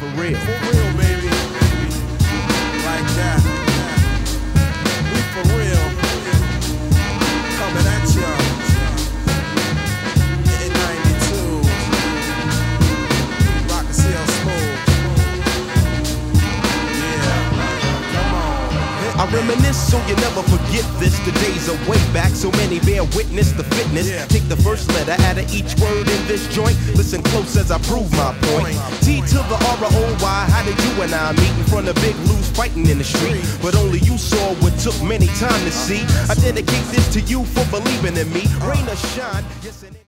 for real. For real, baby. Like that. We for real. Coming at ya. In 92. Rock Smooth. Yeah. Come on. I reminisce so you never forget this. The days are way back, so many bear witness the fitness. Yeah. Take the first letter out of each word in this joint. Listen close as I prove my point. T to the R O Y. How did you and I meet in front of Big Lou's fighting in the street? But only you saw what took many time to see. I dedicate this to you for believing in me. Rain or shine, yes